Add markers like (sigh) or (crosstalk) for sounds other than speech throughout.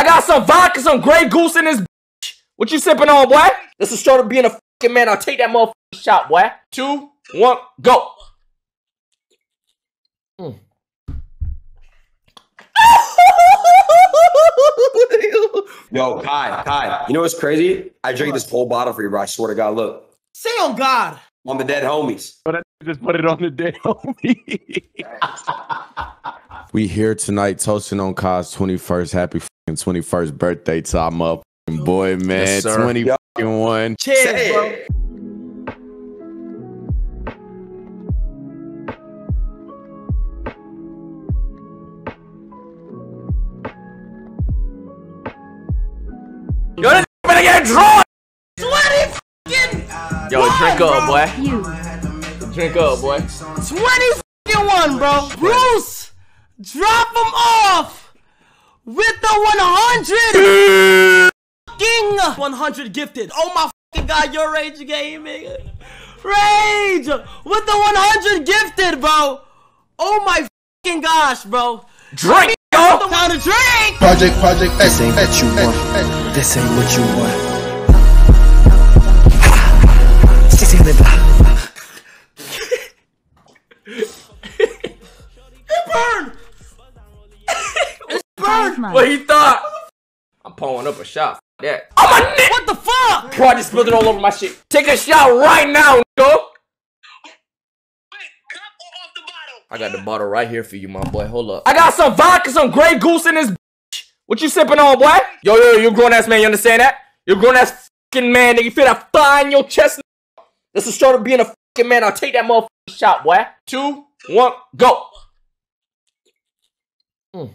I got some vodka, some Grey Goose in this bitch. What you sipping on, boy? This is start of being a fucking man. I'll take that motherfucking shot, boy. Two, one, go. Mm. (laughs) Yo, Kai, Kai. You know what's crazy? I drank this whole bottle for you, bro. I swear to God. Look, Say on God. on the dead homies. But I just put it on the dead homie. (laughs) we here tonight toasting on Kai's 21st. Happy fucking 21st birthday to our motherfucking boy, man. Yes, sir. 21. Cheers, Say bro. it. Yo, this finna get drunk. Twenty fucking Yo, one, drink up, bro. boy. Drink up, boy. Twenty fucking one, bro. Bruce, drop him off with the one hundred. Fucking one hundred gifted. Oh my fucking god, your rage gaming. Rage with the one hundred gifted, bro. Oh my fucking gosh, bro. Drink, yo. Time to drink. Project, project, This ain't what you want. This ain't what you want. 1600 block. Burn. What he thought? I'm pulling up a shot. That. Oh my neck! What the fuck? Bro, I just spilled it all over my shit. Take a shot right now, nigga. I got the bottle right here for you, my boy. Hold up. I got some vodka, some Grey Goose in this bitch. What you sipping on, boy? Yo, yo, you grown ass man. You understand that? You a grown ass fucking man, nigga. You feel that fire in your chest? This is start of being a fucking man. I'll take that motherfucking shot, boy. Two, one, go. Mm.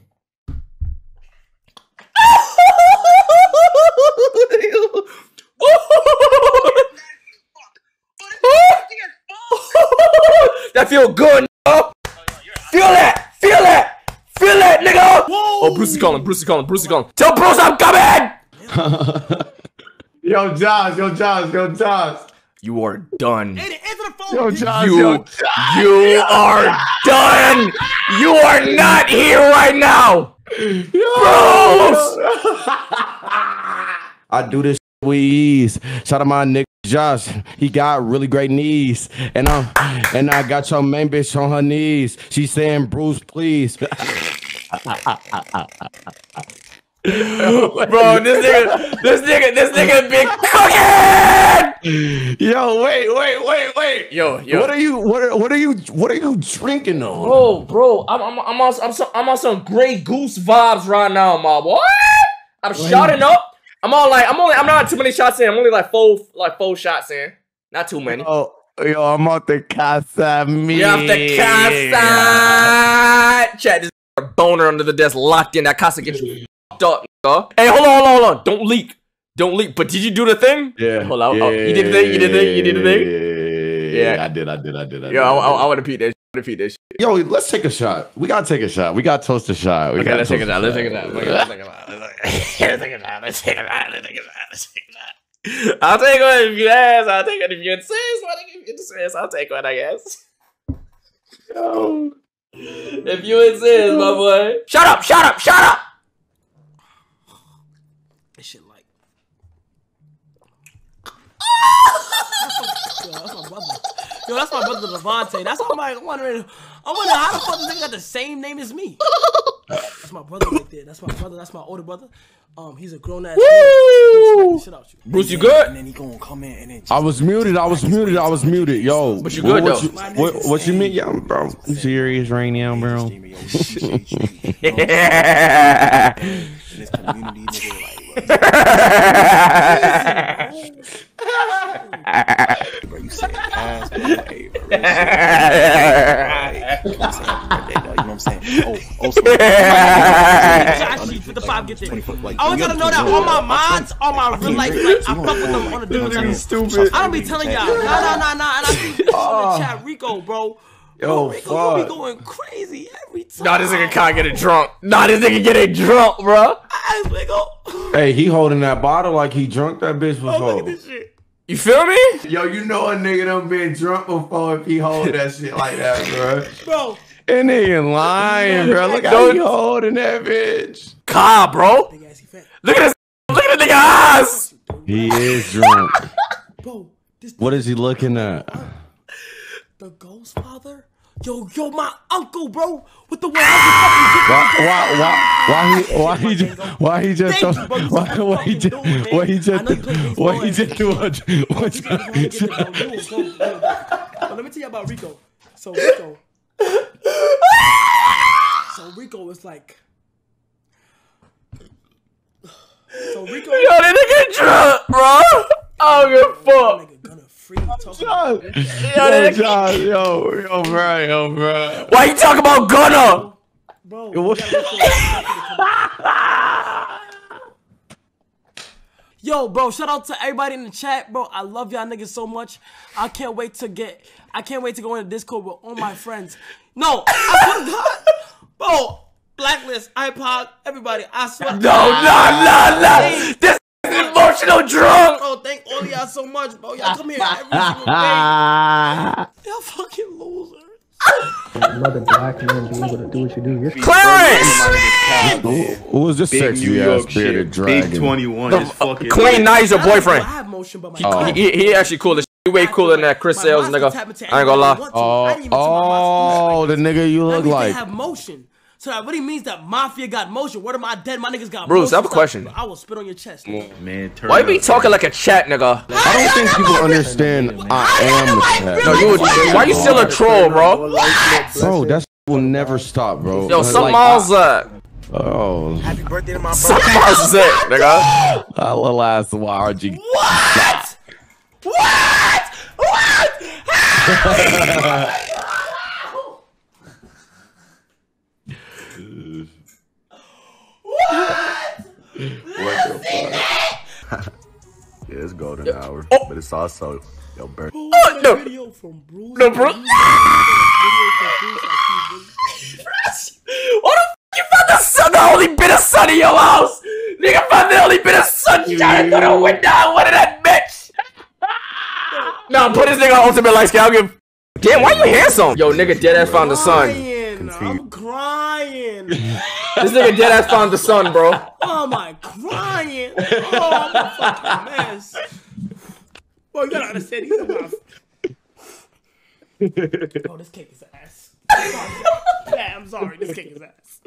That feel good, nigga. Feel that, feel that, feel that, nigga. Oh, Bruce is calling, Bruce is calling, Bruce is calling. Tell Bruce I'm coming. yo, Josh, yo, Josh, yo, Josh. You are done. Hey, answer the phone. Yo, Josh, You, yo. you are done. You are not here right now. Bruce. (laughs) I do this with ease. Shout out my nigga Josh. He got really great knees. And I and I got your main bitch on her knees. She's saying, Bruce, please. (laughs) Bro, this nigga, this nigga, this nigga been cooking. Yo, wait, wait, wait, wait. Yo, yo. What are you what are, what are you what are you drinking on? Bro, bro, I'm, I'm, I'm, on, I'm, so, I'm on some Grey Goose vibes right now, my boy. I'm shouting up. I'm on like, I'm only, I'm not too many shots in. I'm only like four, like four shots in. Not too many. Oh, yo, I'm out the casa me. You have the casa. Chat, this boner under the desk locked in. That casa gets you fucked up, nigga. Hey, hold on, hold on, hold on. Don't leak. Don't leak. But did you do the thing? Yeah. Hold on. Oh, you did the thing? You did the thing? You did the thing? Yeah, Yeah. I did, I did, I did. I did, Yo, I, I I. Want to repeat this. Repeat this. Yo, let's take a shot. We gotta take a shot. We gotta toast a shot. We Okay, gotta let's take a toast shot. Let's take a shot. Let's take a shot. Let's take a shot. Let's take a shot. Let's take a shot. Let's take a shot. I'll take one if you ask. I'll take one if you insist. What if you insist? I'll take one, I guess. Yo. If you insist, my boy. Shut up! Shut up! Shut up! This shit like. Yo, that's my brother. Yo, that's my brother Devontae. That's all I'm like wondering. I'm wondering how the fuck this nigga got the same name as me. That's my brother right there. That's my brother. That's my older brother. Um, he's a grown ass. Woo! Shit out you. Bruce, you good? And then he gonna come in and then I was muted. I was muted. I was muted. Yo, But you what- good, what though. You, what, what you mean? Yeah, bro. You serious right now, bro? (laughs) in (laughs) this community, nigga, like, bro, you saying bro, hey, you know what I'm saying? You know what I'm saying? Oh, also, Josh, you put the five get there. I always gotta know that all my mods, all my real life, like I fuck with them on a different stupid. I don't be telling y'all, nah, nah, nah, nah. And I see on the chat, Rico, bro. Yo, Rico, you be going crazy every time. Nah, this nigga can't get it drunk. Nah, this nigga getting drunk, bro. I ask Rico. Hey, he holding that bottle like he drunk that bitch Oh, look before. at this shit. You feel me? Yo, you know a nigga done been drunk before if he hold that shit like that, bro. Bro, And nigga lying, bro. Look how Don't- he holding that bitch. Car, bro. big ass, he Look at this. Look at the nigga eyes. He is drunk. Bro, this What is he looking at? the ghost father? Yo, yo, my uncle, bro, with the 100 fucking Why, why, why, why he, why he, just, why he just, Thank you, bro. Why, why he just, do why he just, I know you play baseball why he just do what, what, let me tell you about Rico. So Rico. so Rico is like. So Rico. Yo, that nigga drunk, bro. I don't give a fuck. Nigga gonna free talking about Yo, Yo, John, yo, yo, bro, yo, bro. Why you talking about Gunna? Bro, what- you gotta wait for- (laughs) Yo, bro, shout out to everybody in the chat, bro. I love y'all niggas so much. I can't wait to get I can't wait to go into Discord with all my friends. No, I swear to God. Bro, Blacklist, iPod, everybody, I swear No, no, no, no. This is emotional drunk. Bro, thank all of y'all so much, bro. Y'all come here every single day. (laughs) Y'all fucking losers. another black man being able to do what you do. You're Clarence. Who, who was this Big sexy New York ass bearded shit. dragon? Big 21 The- is fucking. Queen Nye's your boyfriend. I have motion, but my oh. He, he, he actually cool as He way cooler than that Chris Sales nigga. I ain't gonna lie. Oh, oh, the nigga you look like. have motion. So that really means that Mafia got motion. What am I dead? My niggas got Bruce, motion. I have a question. I will spit on your chest. nigga. Oh, man, turn Why you be up, talking like a chat nigga? I don't think people understand I am a cat. No, you. Why you still a troll, bro? Bro, that will never stop, bro. Yo, Like, some I- miles up. Oh, Happy birthday to my Some brother. miles is it, nigga. I will ask YRG. What? What? What? (laughs) (laughs) Yeah, it's golden hour, Oh. but it's also your birthday. Who oh, was no. video from Bruce? No, bro. Video from Bruce, like, he really- What the f you found the sun, the only bit of sun in your house? Nigga found the only bit of sunshine through the window. What did that bitch? (laughs) no, put this nigga on ultimate light skin. I'll give. Damn, why you handsome? Yo, nigga, dead ass found the sun. Crying. I'm (laughs) crying. This nigga dead ass found the sun, bro. Oh, am I crying? Oh, I'm a fucking mess. Boy, you gotta understand these are my. Oh, this cake is ass. yeah, I'm sorry. This cake is ass.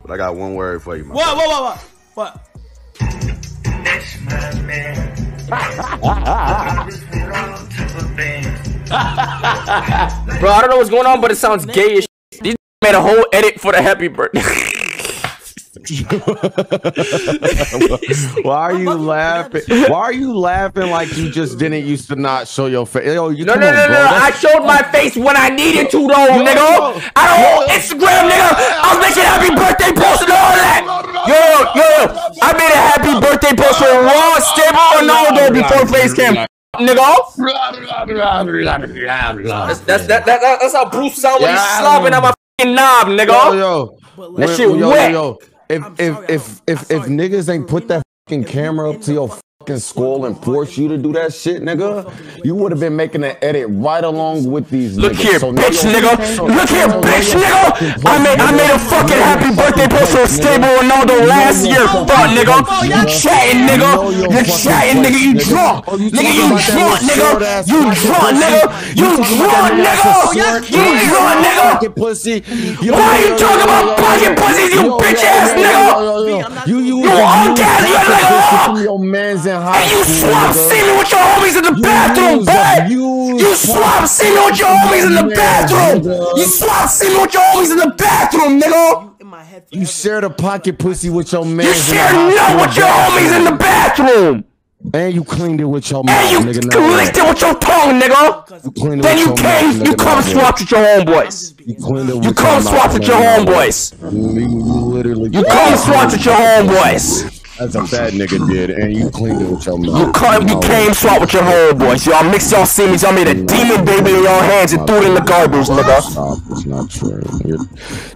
But I got one word for you, man. What? What? What? What? What? (laughs) Bro, I don't know what's going on, but it sounds gay as shit. These made a whole edit for the happy birthday. (laughs) (laughs) Why are you laughing? Why are you laughing like you just didn't used to not show your face? Yo, you No, come no, on, no, no, no. I showed my face when I needed to, though, nigga. I don't hold Instagram, nigga. I was making happy birthday posts and all that. Yo, yo, I made a happy birthday post for Ron Stable Ronaldo before face cam, nigga. That's that's that, that, that that's how Bruce sound when he's Yeah. slobbing on my fucking knob, nigga. yo. That shit yo, wet. Yo, if I'm if if if if niggas ain't put that fucking camera up to your fucking skull and force you to do that shit, nigga, you would have been making an edit right along with these. Look niggas. here, So bitch, nigga. so- Look here, bitch, nigga. fucking I made I made a fucking happy birthday post for Stable Ronaldo last year, fuck, nigga. You chatting, nigga. You chatting, nigga. You drunk, oh, nigga. You drunk, nigga. You drunk, nigga. You drunk, nigga. You drunk, nigga. Pussy. Why you talking about pocket pussies, you bitch ass nigga? You you on gas, you nigga. your man's in high And you school. swap nigga. semen with your homies in the bathroom, boy. You swap semen with your homies in the bathroom. You swap semen with your homies in the bathroom, nigga. In my head. You shared a pocket pussy with your man. You man's share high nut with your homies in the bathroom. And you cleaned it with your And mouth, you nigga. Now licked it with your tongue, nigga. You cleaned it Then with you your came, mouth, you come Now what? swap with your homeboys. You cleaned it with You your come mouth, swap with your nigga. Now homeboys. You, you literally. You come swap with your homeboys. As a fat nigga did, and you cleaned it with your mouth. You came, you came swap with your homeboys. Y'all mixed y'all semis. Y'all made a demon baby in your hands and threw it in the garbage, nigga. Stop. It's not true. You're,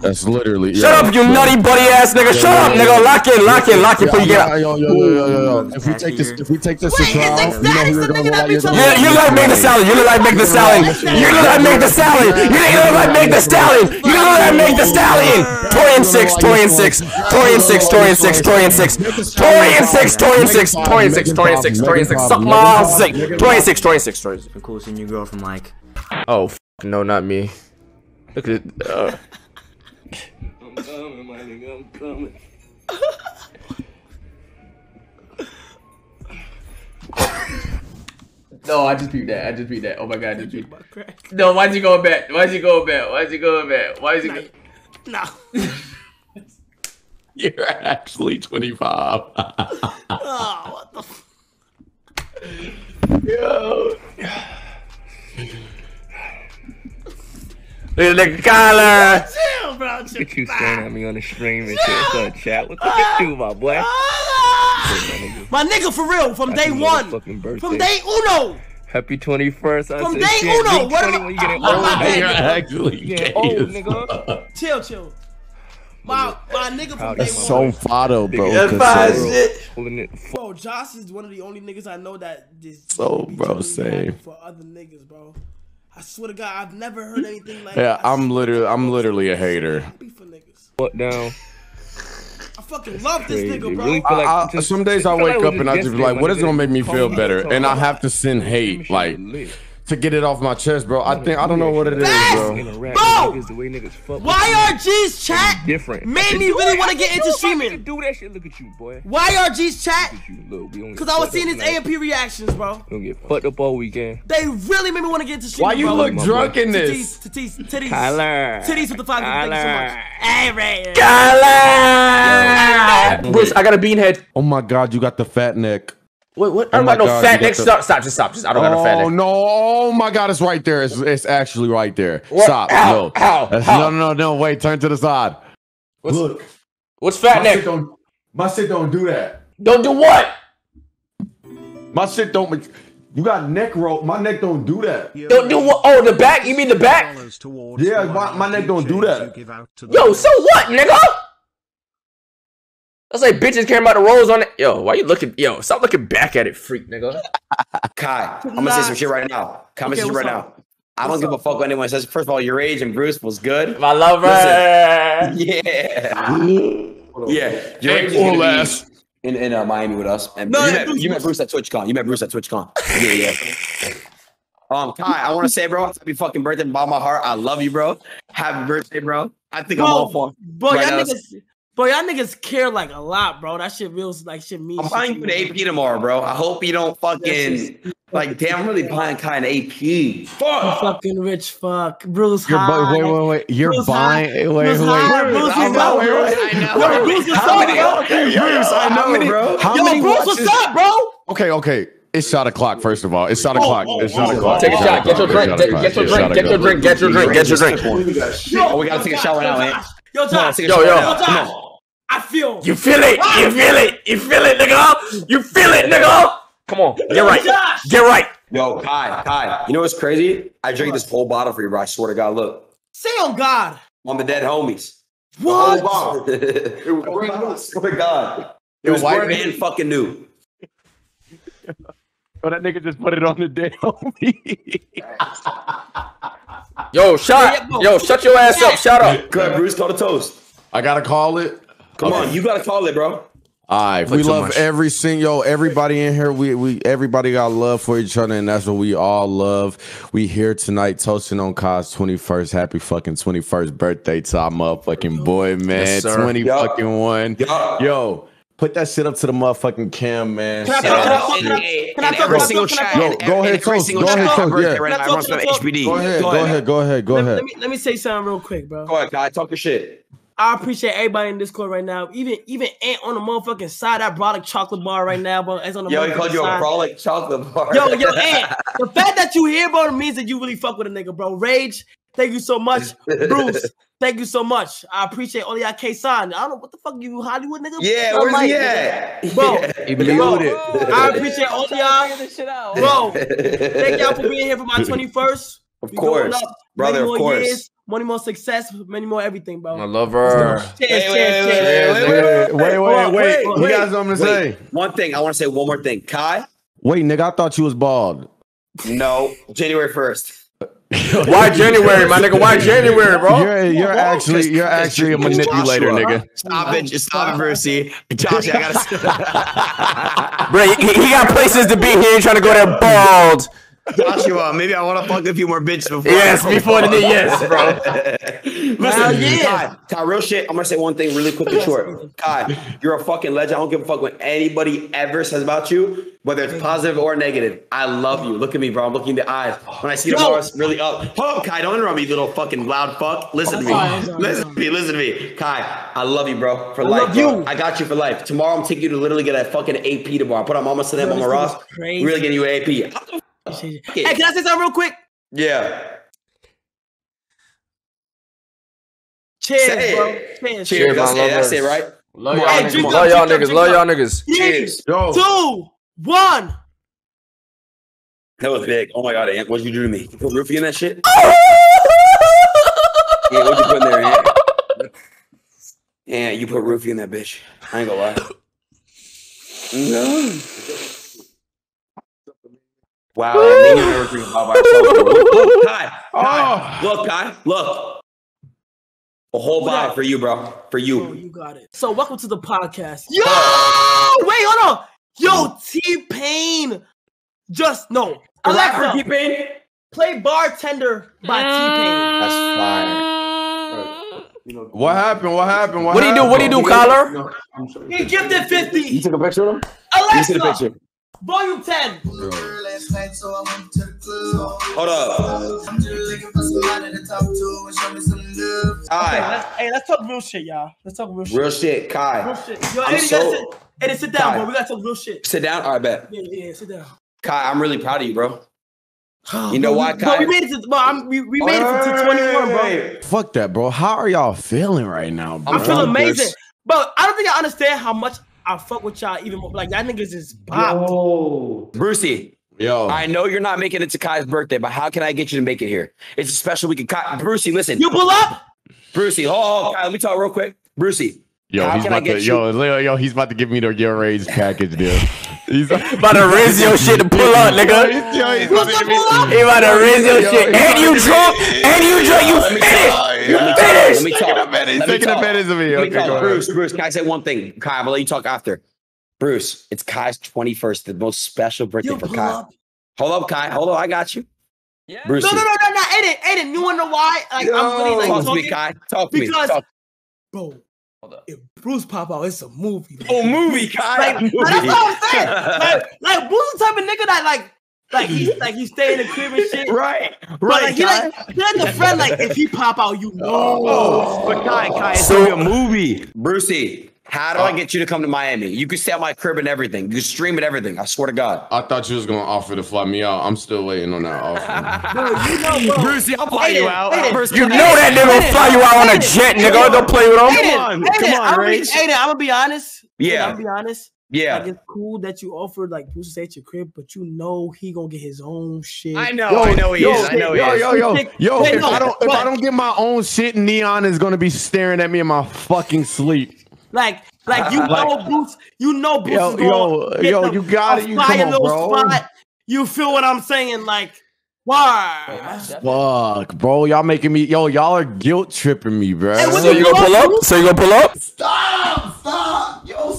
that's literally. Shut up, you nutty buddy ass nigga. Shut up, nigga. Lock in, lock in, lock in before you get out. Yo, yo, yo, yo, yo, yo. If we take this, if we take this to Wait, trial, it's you know who you're ecstatic, gonna the nigga go out. You're be gonna You, you like make the salad. You look like make the salad. You look like make the salad. You look like make the stallion. You look like make the stallion. Torian six, Torian six, Torian six, Torian six, Torian six, Torian six, Torian six, Torian six, Torian six, Torian six. Suck my sick. Torian six, Torian six, Torian six. Cool seeing your girl from like Oh f- no, not me. Look at it. Uh. (laughs) No, I just beat that. I just beat that. Oh my god, I just beat No, why'd you go back? Why'd you go back? Why'd you go back? Why'd you go Nah. (laughs) (laughs) You're actually 25. Oh, what the f- Look at the collar. Damn, bro. Look at you staring at me on the stream and shit. What's up, chat? What the fuck you do, my boy? Ah! My nigga, for real, from day one. motherfucking birthday. From day uno. Happy 21st. I From day shit, uno, what am I- (laughs) you getting oh, old. my bad. You're actually gay. old, nigga. Chill, chill. My, my nigga from Proud day of one. So fado, bro. That's fine shit. Pulling it. Bro, Josh is one of the only niggas I know that just So, be bro, totally same. happy for other niggas, bro. I swear to God, I've never heard anything like Yeah, I I'm swear literally, God, I'm bro, literally a hater. Happy for niggas. Fuck down. I fucking love this Crazy. nigga, bro. Really feel like I, I, just- some days I feel like wake it up and I just just be like, yesterday, what my is gonna nigga. make me Call feel me better? And I have to send hate, like lit. To get it off my chest, bro. I think I don't know what it is, bro. Interact Bro! with niggas the way niggas fuck with YRG's chat different. made me really want to get into streaming. Do that shit. Look at you, boy. YRG's chat, Look at you, look. We only because I was seeing up his tonight. AMP reactions, bro. We gonna get fucked up all weekend. They really made me want to get into streaming, Why you look My drunk in this? Titties, titties, titties. Kyler. Titties with the five. Thank you so much. Kyler. Hey, Ray. Collar. Bruce, I got a bean head. Oh my god, you got the fat neck. Wait, what? Oh I don't my got no God, fat neck. the- Stop, stop, just stop. Just I don't got no fat Oh no! Oh my god, it's right there. It's, it's actually right there. What? Stop. How? No. How? That's- How? No, no, no. Wait. Turn to the side. What's, Look, what's fat my neck? shit don't. My shit don't do that. Don't do what? My shit don't. make- You got neck roll. My neck don't do that. Don't do what? Oh, the back? You mean the back? Yeah, my, my neck don't do that. Yo, so what, nigga? That's like bitches caring about the rolls on it. Yo, why you looking? Yo, stop looking back at it, freak, nigga. (laughs) Kai, I'm gonna say some shit right now. Kai, I'm gonna say some right up? now. I don't give a fuck what anyone says. First of all, YourRAGE and Bruce was good. My lover. (laughs) Yeah. Yeah. YourRAGE is gonna be in, in uh, Miami with us. And No, you, met, Bruce- you met Bruce at TwitchCon. You met Bruce at TwitchCon. Yeah, yeah. (laughs) Um, Kai, I want to say, bro, happy fucking birthday, by my heart. I love you, bro. Happy birthday, bro. I think I'm all Bro, for. bro, right y'all niggas, bro, y'all niggas care like a lot, bro. That shit real, like shit means. I'm buying you an AP tomorrow, bro. I hope you don't fucking like. Damn, I'm really buying Kai an AP. Fuck. Fucking rich fuck, Bruce. You're high. bu- wait, wait, wait. You're Bruce buying. high. Wait, wait, high. wait. Bruce I is up, bro. wait, Yo, Bruce is How up, many- bro. Bruce, I How know, many- bro. How Yo, many Bruce, watches? what's up, bro? Okay, okay. It's shot o'clock. First of all, it's shot oh, o'clock. Oh, it's shot oh, o'clock. Oh. Take a shot. Get your o'clock. drink. It's shot Get your drink. Get your drink. Get your drink. Get your drink. Oh, we gotta take a shot right now, man. Yo, Josh. take Yo, shot yo, I feel. You feel it. Ah! You feel it. You feel it, nigga. You feel it, nigga. Come on. Get right. Josh. Get right. Yo, Kai, Kai. You know what's crazy? I drank this whole bottle for you, bro. I swear to God. Look, Say on God. on the dead homies. What? Oh, whole (laughs) bottle. it was, I swear to God. It was white white man fucking new. Oh, that nigga just put it on the dead homie. Yo, shot. Yo, shut your ass up. Shut up. Go ahead, Bruce. Call the toast. I gotta call it. Come on, you gotta call it, bro. All right, we love much. every single yo, everybody in here. We we everybody got love for each other, and that's what we all love. We here tonight toasting on Kai's twenty first. Happy fucking twenty first birthday to our motherfucking boy, man. Yes. Twenty Yup. fucking one. Yup. Yo, put that shit up to the motherfucking cam, man. Can I talk- can I- and- can I- and can I talk- every single talk- can I chat. talk? Yo, go every- ahead, and every toast, single go ahead, toast, yeah. right now. I Everyone's talk- on can I talk? HBD. Go ahead, go ahead, go ahead, go Let, ahead. let me let me say something real quick, bro. Go ahead, Kai. Talk your shit. I appreciate everybody in Discord right now. Even even Ant on the motherfucking side. I brought a chocolate bar right now, bro. It's on the Yo, he motherfucking called you a side. frolic chocolate bar. Yo, yo, (laughs) Ant. the fact that you here, bro, means that you really fuck with a nigga, bro. Rage, Thank you so much, (laughs) Bruce. Thank you so much. I appreciate all y'all K sign. I don't know what the fuck you Hollywood nigga. Yeah, I'm where's like, he at? Bro, (laughs) He bro, muted. I appreciate all y'all. Bro, thank y'all for being here for my 21st. Of We course, up. brother, of course. years, many more success, many more everything, bro. I love her. Cheers, Wait, cheers, wait, cheers. wait, wait, wait, Wait, wait, Hold wait, on, wait. wait, You wait, got something to say? one thing. I want to say one more thing. Kai, Wait, nigga, I thought you was bald. no, January first. Why January, my nigga? Why January, bro? You're you're Whoa, actually just- you're actually a manipulator, Joshua. nigga. Stop it, just stop it, Brucey. Josh, I gotta. Bro, he, he got places to be. He ain't trying to go there bald. Joshua, maybe I want to fuck a few more bitches before. Yes, before the day, yes, bro. Listen, yeah. Kai, Kai, real shit. I'm gonna say one thing really quick and short. Kai, you're a fucking legend. I don't give a fuck what anybody ever says about you, whether it's positive or negative. I love you. Look at me, bro. I'm looking in the eyes. When I see the Yo. bars really up. Hold up, Kai. Don't interrupt me, little fucking loud fuck. Listen to me. sorry, I'm sorry, I'm Listen to me. Listen to me. Kai, I love you, bro. For life. love bro. you. I got you for life. Tomorrow I'm taking you to literally get a fucking AP tomorrow. Put on Mama Sanem, Bro, Mama this Ross. crazy. Really getting you an AP. Uh, hey, can I say something real quick? Yeah. Cheers, Say bro. it. Cheers. Cheers. That's, man. it. That's it, right? Love y'all on, niggas. come. Love y'all niggas. Love y'all niggas. Three, Cheers. Yo. two, one. That was big. Oh my god, Ant, what'd you do to me? You put roofie in that shit? yeah, what'd you put in there, Ant? Yeah, you put roofie in that bitch. I ain't gonna lie. (laughs) No. Wow, Ant, you never think about myself. Look, look, Kai, Kai, oh. look, Kai, look. A whole bottle for you, bro. For Bro, you. Oh, you got it. So, welcome to the podcast. Yo, wait, hold on. Yo, T-Pain. Just no. Alexa, T-Pain? play bartender by T-Pain. That's fire. What happened? What happened? What do you do? What do you do, collar? He gifted 50. You took a picture of him? Let me see the picture. Volume 10. Hold up. Okay, Kai, let's, hey, let's talk real shit, y'all. Let's talk real shit. real shit, Kai. Real shit. Yo, I'm Eddie, so- sit, Eddie, sit down, Kai. bro. We gotta talk real shit. Sit down. All right, bet. Yeah, yeah, sit down. Kai, I'm really proud of you, bro. Ah, you know why, Bro, we Kai? made it to, bro, I'm, we, we made it to 21, bro. Fuck that, bro. How are y'all feeling right now, bro? I feel amazing. Bro, I don't think I understand how much I fuck with y'all even more. Like, y'all niggas is bopped. Brucey, Yo, I know you're not making it to Kai's birthday, but how can I get you to make it here? It's a special weekend. Kai, Brucey, listen. You pull up? Brucey, hold on, Kai, let me talk real quick. Brucey, yo, how he's about to, yo, yo, yo, he's about to give me the your raise package deal. He's About to raise your shit to pull up, nigga. Yo, he's What's up. He about to raise your shit. And you drunk. And you drunk. You let me finished. talk. You Let me talk. finished. Let me talk. advantage- Let me talk. advantage of. Let me Okay, talk. Bruce, Bruce, can I say one thing? Kai, I'm gonna let you talk after. Bruce, it's Kai's 21st, the most special birthday You for pull Kai. up? Hold up, Kai. Hold on, I got you. No, Brucey, no, no, no, no, Adin, Adin, you wanna know why? Like, I'm really like talk to me, Kai. Talk to me. Because- Talk. bro. If Bruce pop out, it's a movie. bro. Oh, movie, Kai. Like, (laughs) movie. like, that's what I'm saying. Like, like Bruce the type of nigga that like, like he's (laughs) like he stay in the crib and shit. right, But right, like he Kai. like he like the friend like if he pop out, you know. Oh, but Kai, Kai, it's So- so, a movie. Brucey, how do I uh. get you to come to Miami? You can stay at my crib and everything. You can stream and everything. I swear to God. I thought you was gonna offer to fly me out. I'm still waiting on that offer. (laughs) Bro, you know, bro. Brucey, I'll fly you out. Adin, Brucey, You know that nigga will fly you out on a jet, nigga. Don't play with him. Adin, on, Adin, come on, I'm gonna be, Adin, I'm gonna be honest. Yeah. I'm gonna be honest. Yeah. Like it's cool that you offered like Bruce to stay at your crib, but you know he gonna get his own shit. I know, I know he yo, is. I know he yo, is. yo, yo, yo. Wait, If no, I don't, if I don't get my own shit, Neon is gonna be staring at me in my fucking sleep. Like, like you (laughs) know Bruce, you know Bruce Yo, is gonna yo, get yo, the- you got it. You come on, bro. spot. You feel what I'm saying? Like, why? Fuck, bro. Y'all making me, yo, y'all are guilt tripping me, bro. Hey, So you gonna pull up? So you gonna pull up?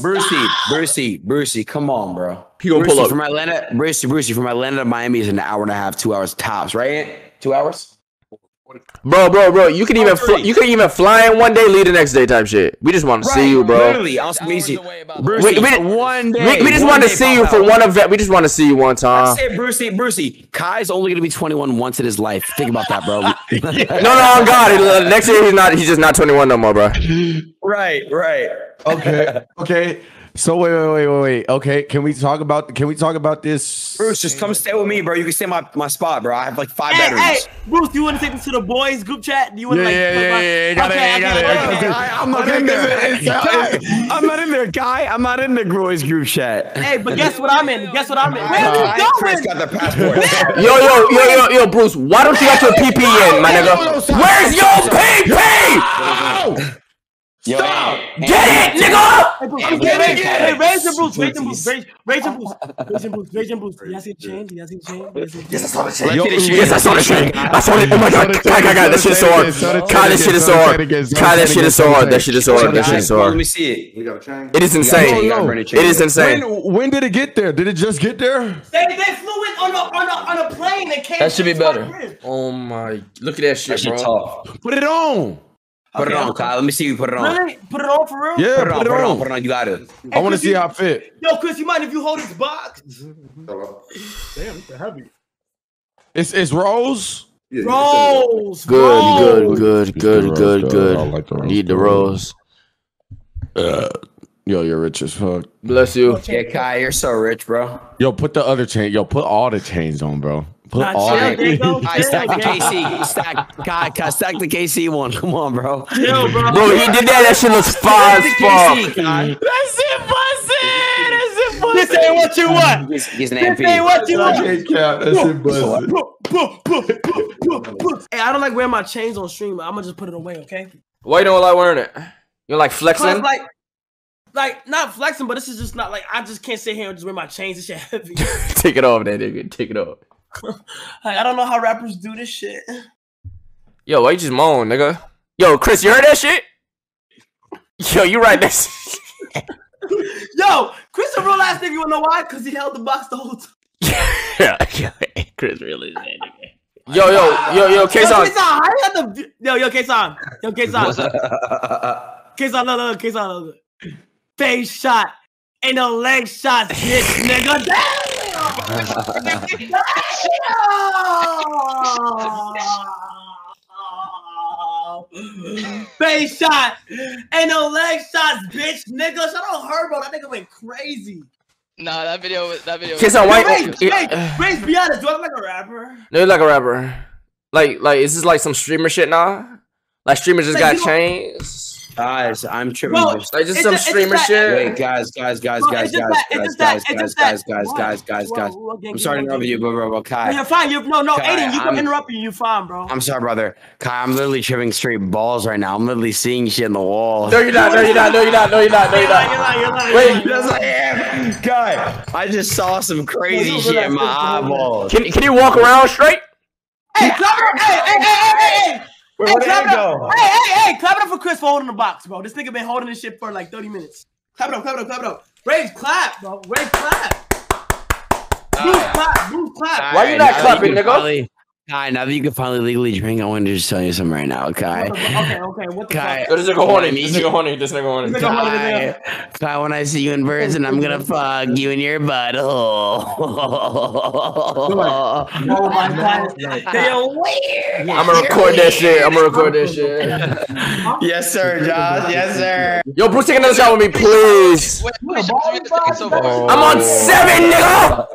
Brucey, Brucey, Brucey, come on, bro. He gonna Brucey pull up. from Atlanta. Brucey, Brucey from Atlanta to Miami is an hour and a half, two hours tops, right? Two hours. Bro, bro, bro. You can even fl- you can even fly in one day, leave the next day type shit. We just want to see you, bro. Literally, I'll easy. Brucey, We, we, one day. we, we just want to see you for out. one event. We just want to see you one time. Say Brucey, Brucey. Kai's only gonna be 21 once in his life. Think about that, bro. (laughs) No, no, on God. Uh, next year he's not. He's just not 21 no more, bro. right, right. okay, okay. So wait, wait, wait, wait, wait. Okay, can we talk about? Can we talk about this? Bruce, just come stay with me, bro. You can stay my, my spot, bro. I have like five Hey, hey. Bruce, do you want to take this to the boys group chat? Do you want to Yeah, like? yeah, yeah, yeah, yeah, got it, okay, got it, okay, got it. okay. I, am not in there. I'm not in there, guy. I'm not in the boys group chat. Hey, but guess what I'm in? Guess what I'm in? Where are Uh, you Chris got the passport. Yo, yo, yo, yo, yo, Bruce, why don't you got your PP in, my nigga? Where's your PP? Yo, Get it, nigga! Hey, Bruce, hey, hey, hey, raise your boots, raise your boots, raise, raise your boots, raise your boots, raise your boots. Y'all see the change? Y'all the change? Y'all the change? Yes, I saw the shit. Let's get it, Yes, I saw the shit. I saw it. Oh my god. God, God, God, that shit is so hard. God, that shit is so hard. God, that shit is so hard. That shit is so hard. That shit is so Let hard. me see it. It is insane. No, no. It is insane. When, when did it get there? Did it just get there? They, they flew in on a, on a, on a plane and came That should be better. Oh my. Look at that shit, That bro. Put it on. Put it Okay, on, okay. Kyle. Let me see you put it on. Really? Put it on for real? Yeah, Put it on, put it put it on, on. put it on. You got it. I want to see you- how it fit. Yo, Chris, you mind if you hold this box? Damn, it's heavy. it's rose. Rolls. Good, rolls. good, good, good, good, I good. like the rose. Need the rose. Uh, yo, you're rich as fuck. Bless you. Yeah, Kai, you're so rich, bro. Yo, put the other chain. Yo, put all the chains on, bro. Put Nah, all chill, there you go. I Chill, stack the. KC. Stack, Kai, Kai, stack the KC one. Come on, bro. Chill, bro. Bro, he did that. That shit looks fire as fuck. Kai. Mm-hmm. This ain't what you want. He's, he's an This MP. ain't what you want. That Hey, I don't like wearing my chains on stream. I'm gonna just put it away, okay? Why you don't like wearing it? You like Cause flexing? like, like not flexing, but this is just not like I just can't sit here and just wear my chains. This shit heavy. (laughs) Take it off, that nigga. Take it off. (laughs) like I don't know how rappers do this shit. Yo, why you just moan, nigga? Yo, Chris, you heard that shit? Yo, you right that shit. (laughs) Yo, Chris a real ass nigga. You wanna know why? Cause he held the box the whole time. yeah, yeah, (laughs) Chris really is that nigga. Yo, yo, yo, yo, Yo, Kaysan. Kaysan, how you got the yo, yo, Kaysan, yo, Kaysan, Kaysan, look, look, Kaysan, look, look. Face shot, ain't no leg shots, bitch, nigga. Damn! (laughs) Face shot, ain't no leg shots, bitch, nigga. Shout out Herbo, that nigga went crazy. Nah, that video, was- that video. was- Kaysan, why? Ray, oh, Ray, yeah. Ray, be honest, do I look like a rapper? No, you like a rapper. Like, like, is this like some streamer shit now? Like streamers just Like, got you know- chains. Guys, I'm tripping. Bro, Like, Like just some just- streamer just shit. Wait, guys, guys, guys, Bro, guys, guys, guys, guys, guys, guys, guys, guys, guys, guys. I'm gang, sorry to interrupt you, bro, bro, bro, Kai. You're fine. You're, no no Kai, Adin. You can interrupt you. You fine, bro. I'm sorry, brother. Kai, I'm literally tripping straight balls right now. I'm literally seeing shit in the wall. No, you're not. No, you're not. No, you're not. No, you're not. No, you're You're not. you're lying, you're lying. Wait. Yes, I am. Guy, I just saw some crazy No, no, shit in my relax, relax. eyeballs. Can can you walk around straight? Hey, clap it up. Hey, hey, hey, hey, hey, hey. Hey, where clap it it up. go? Hey, hey, hey, clap it up for Chris for holding the box, bro. This nigga been holding this shit for like 30 minutes. Clap it up, clap it up, clap it up. Raise clap, bro. Raise clap. Bruce clap, Bruce clap. Why you not Alright, now that clapping, nigga? finally- Kai, now that you can finally legally drink, I wanted to just tell you something right now, Kai. Okay, okay, what the Kai, fuck? Yo, this nigga horny. This nigga horny. This nigga horny. This nigga horny, Kai, Kai, when I see you in person, I'm gonna fuck you in your butthole. Oh my god. They're weird. I'm gonna record that shit. I'm gonna record that shit. yes, sir, Josh. Yes, sir. Yo, Bruce, take another shot with me, please. Wait, wait, show me the tickets so far. I'm on seven, nigga.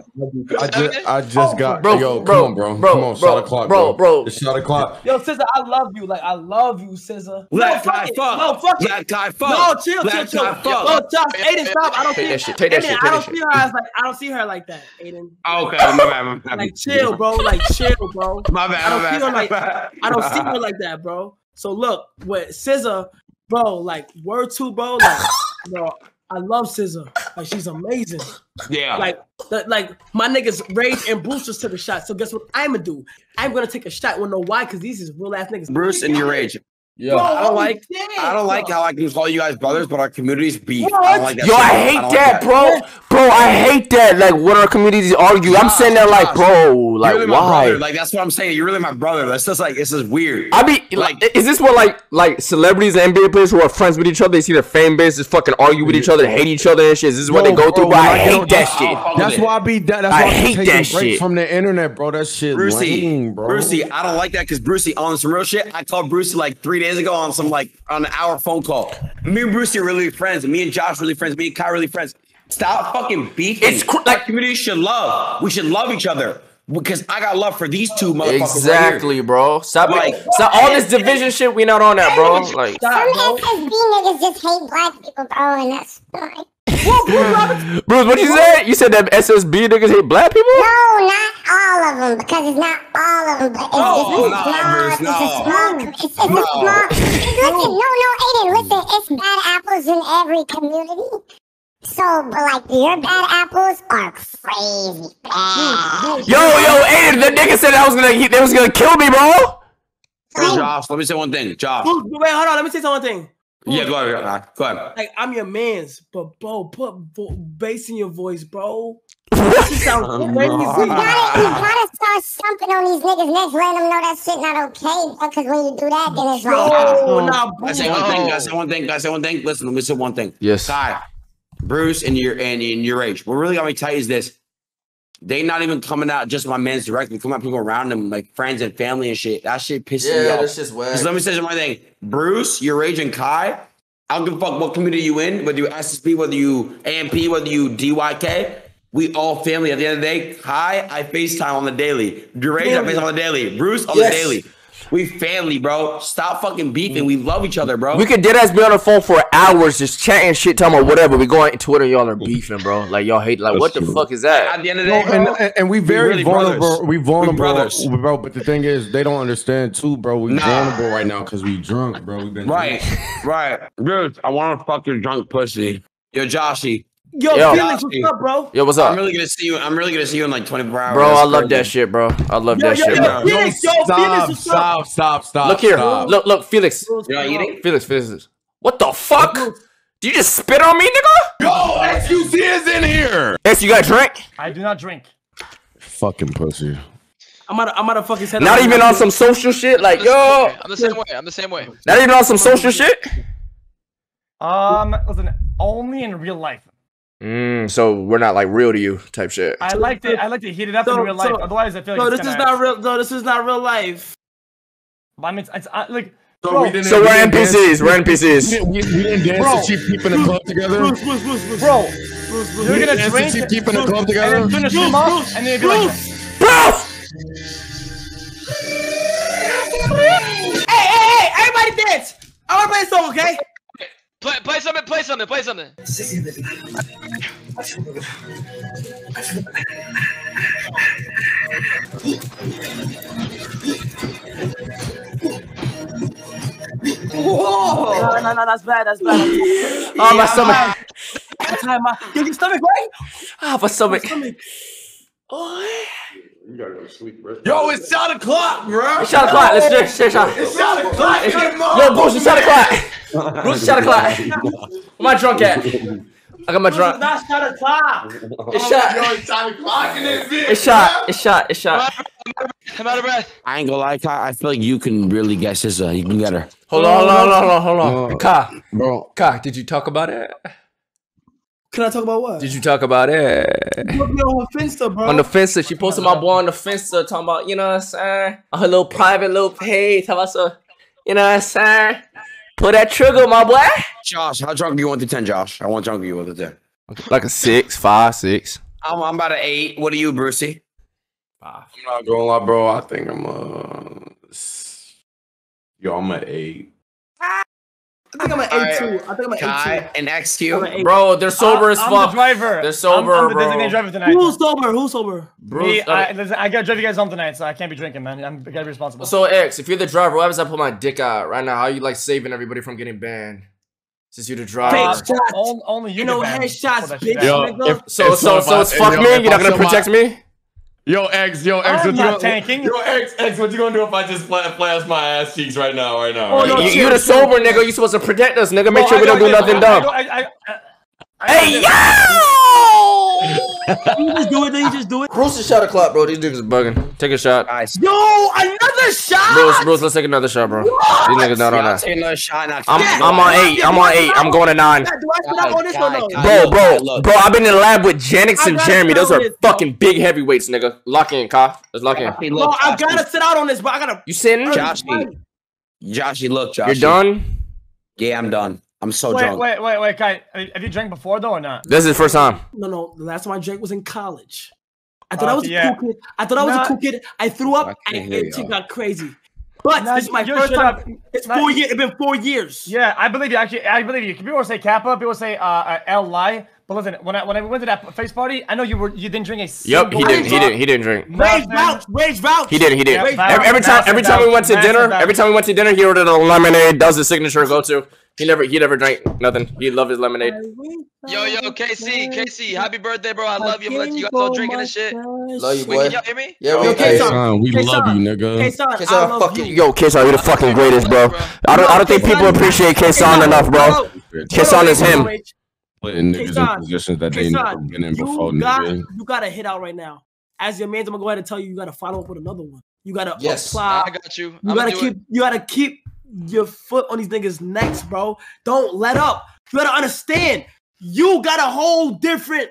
I just, I just oh, got, Bro, yo, bro, come on, bro, bro, come on, bro, shot o'clock, bro, bro. It's shot o'clock. Yo, Scissor, I love you. Like, I love you, Scissor. Let no, Kai fuck it. fuck. No, fuck it. Let Kai fuck. No, chill, chill, Let chill. Kai fuck. No, Josh, Adin, stop. I don't Take see that shit, take that Adin, shit, I don't that see shit. her as like I don't see her like that, Adin. Oh, okay, my bad, my bad. Like chill, bro. Like chill, bro. My bad, I don't my see bad, her like my bad. I don't see her (laughs) like that, bro. So look, with Scissor, bro, like word two, bro, like bro, I love Scissor. Like she's amazing. Yeah. Like, the, like my niggas Rage and Bruce just took a shot. So guess what I'm gonna do? I'm gonna take a shot. Wanna know why? Because these is real ass niggas. Bruce and your rage. Yo, Bro, I don't like. damn, I don't like how I can call you guys brothers, but our communities beef. What? I don't like that. Yo. I hate don't that, like bro. Bro, I hate that. Like when our communities argue, I'm sitting there like, Josh, bro, like really why? brother. Like that's what I'm saying. You're really my brother. That's just like this is weird. I be like, is this what like like celebrities and NBA players who are friends with each other? They see their fan base just fucking argue with each other, hate each other and shit. This Is this what they Bro, go through? bro, Bro, I hate get- that shit. That's why I be that. That's I why I, hate that breaks shit. from the internet, bro. That shit Brucey, lame, bro. Brucey, I don't like that because Brucey on some real shit. I called Brucey like three days ago on some like on an hour phone call. Me and Brucey are really friends. Me and Josh really friends. Me and Kai really friends. Stop fucking beefing. It's cr- like community should love. We should love each other because I got love for these two motherfuckers. right here. Exactly, bro. Stop Like- it. Stop all this (laughs) division shit. We not on that, bro. Like, Some SSB niggas just hate black people, bro, and that's fine. Bruce, what you said? You said that SSB niggas hate black people? No, not all of them, because it's not all of them, but it's Oh, just a no, small, Bruce, it's no. a small, it's, it's No. a small. Listen, no, no, Adin, listen, it's bad apples in every community. So, but like, your bad apples are crazy bad. Yo, yo, Adin, the nigga said I was gonna, he, they was gonna kill me, bro. Hey, Josh, let me say one thing. Josh. Wait, hold on. Let me say something. Yeah, go ahead. Go ahead. Like I'm your man's, but bro, put vo- bass in your voice, bro. That shit sounds oh, crazy. You gotta, you gotta start stumping on these niggas necks, letting them know that shit not okay. Because when you do that, then it's like, Oh, nah, I say one thing. I say one thing. I say one thing. Listen, let me say one thing. Yes. Kai, Bruce, and your and in your age. What really got me tight is this. They not even coming out just my man's directly. Coming out people around them, like friends and family and shit. That shit pisses me Yeah, off. that's just whack. Let me say one thing. Bruce, YourRAGE, and Kai. I don't give a fuck what community you in, whether you SSP, whether you AMP, whether you DYK. We all family. At the end of the day, Kai, I FaceTime on the daily. YourRAGE, I FaceTime on the daily. Bruce on Yes. the daily. We family, bro. Stop fucking beefing. We love each other, bro. We could dead ass be on the phone for hours just chatting shit, talking about whatever. We go on Twitter, y'all are beefing, bro. Like y'all hate, like what the fuck is that? At the end of the No, day, bro, and, and, and we very really vulnerable. brothers. We vulnerable, brothers. bro. But the thing is, they don't understand too, bro. We Nah. vulnerable right now because we drunk, bro. We've been Right, drunk. right. Dude, I want to fuck your drunk pussy. Yo, Joshy. Yo, Yo. Felix, what's up, bro? Yo, what's up? I'm really gonna see you. I'm really gonna see you in like 24 hours. bro? I love that shit, bro. I love Yo, that yo, shit, bro. Felix, yo, Felix, Stop, up? stop, stop, stop. Look here, stop. look, look, Felix, You're not eating? Felix, Felix. What the fuck? Did you just spit on me, nigga? Yo, XQC is in here. Yes, you got a drink? I do not drink. Fucking pussy. I'm out. I'm out of fucking set. Not even on some social shit, like yo. I'm the same way. I'm the same way. Not even on some social shit. Um, listen, only in real life. Mm, so we're not like real to you, type shit. I like to I like to heat it up So- in real life. so- Otherwise, I feel like No, it's this is kinda- not real. No, this is not real life. I mean, it's, it's uh, like So Bro, we didn't. So we we're didn't dance- NPCs. We're NPCs. We, we, we didn't dance Bro. to cheap keep in the club together. Bruce, Bruce, Bruce, Bruce. bro, Bruce, Bruce, you're gonna dance drink to cheap keep in the club and together. then turn the stream off, and then you'll be like, Bro! Hey, hey, hey! Everybody dance! I wanna play a song, okay? Play, play something. Play something. Play something. No, no, no, that's bad. That's bad. Oh, my stomach. That's how my your stomach, right? Ah, my stomach. Yo, it's shot o'clock, bro. It's shot o'clock. Let's drink. Shit, shot. It's shot o'clock. Yo, Bruce, it's shot o'clock. (laughs) Bruce, it's shot o'clock. Where my drunk at? I got my It's drunk. not shot o'clock. It's shot. it's shot o'clock in this bitch. It's shot. It's shot. It's shot. I'm out of breath. I ain't gonna lie, Kai. I feel like you can really guess this. Uh, you can get her. Hold on, hold on, hold on, hold on. No. Ka, Bro, Ka, did you talk about it? Can I talk about what? Did you talk about it? Put on her Finsta, bro. On the Finsta, she posted my boy on the Finsta talking about, you know what I'm saying? On her little private little page, talking about so, you know what I'm saying? Pull that trigger, my boy. Josh, how drunk are you one to ten, Josh? How drunk are you one to ten? Like a six, five, six. I'm, I'm about an eight. What are you, Brucey? Five. I'm not gonna lie, bro. I think I'm a. s- yo, I'm at eight. I think I'm an A2. I think I'm an Kai A2. and I'm XQ. an A2. Bro, they're sober as I'm fuck. the driver. They're sober, I'm, I'm the bro. designated driver tonight. Who's sober? Who's sober? Bruce, Me, uh, I, listen, I gotta drive you guys home tonight, so I can't be drinking, man. I'm I gotta be responsible. so X, if you're the driver, why happens if I put my dick out right now? How you like saving everybody from getting banned? Since you're the driver. Fake shots. only, only you You know, headshots, for that shit. bitch. Yo, if- So if so if so I- it's fuck me. You're not gonna protect me. Yo, X, yo, X, I'm what you not gonna, tanking. Yo, X, X, what you gonna do if I just fla- flash my ass cheeks right now, right now? Oh, right no, now? You, chill, you the sober nigga. You supposed to protect us, nigga. Make Bro, sure we don't do got- nothing I- dumb. I- I- I- I- Hey I- you just do it, then you just do it. Bruce, a shot o'clock, bro. These niggas are bugging. Take a shot. Guys, Yo, another shot. Bruce, Bruce, let's take another shot, bro. These niggas not on I'll that. take another shot. I'm, Yeah. I'm on eight. I'm on eight. I'm going to nine. Do I spit out on this or no? Guy, guy. Bro, bro, bro, I've been in the lab with Janix and Jeremy. Those are this, bro. fucking big heavyweights, nigga. Lock in, Ka. Let's lock in. Hey, No, I gotta sit out on this, but I gotta. You sitting? Joshy, Joshy, look, Joshy. You're done? Yeah, I'm done. I'm so Wait, drunk. wait, wait, wait, Kai. Have you drank before though or not? This is the first time. No, no. The last time I drank was in college. I thought I was Okay, a cool kid. I thought I was Nah. a cool kid. I threw up I and can't it, hear it shit y'all. got crazy. But Nah, this is my first time. up. It's Nah, four years. It's been four years. Yeah, I believe you. Actually, I believe you. People say Kappa. People say uh, uh L lie. But listen, when I when I went to that face party, I know you were you didn't drink a. Yep, he didn't. He didn't. He didn't drink. Rage Nothing. vouch. Rage vouch. He didn't. He didn't. Yeah, every, every time, every time we went to dinner, every time we went to dinner, he ordered a lemonade. That was his signature go-to. He never, he never drank nothing. He loved his lemonade. Yo, yo, KC, KC, happy birthday, bro. I love you. I'm let you guys all drinking and shit. Love you, Wait, boy. can y'all hear me? Yeah, Yo, we Kaysan. okay. Son, we Hey, love you, nigga. Hey, son, I Kaysan, love fucking, you. yo, Kaysan, you the fucking greatest, bro. I don't, I don't think people appreciate Kaysan enough, bro. Kaysan is him. Putting niggas in Kaysan, positions that they never been in before, you got, nigga. you got to hit out right now. As your man, I'm gonna go ahead and tell you, you got to follow up with another one. You got to Yes. apply. I got you. You I'm gotta keep it. you gotta keep your foot on these niggas' necks, bro. Don't let up. You gotta understand. You got a whole different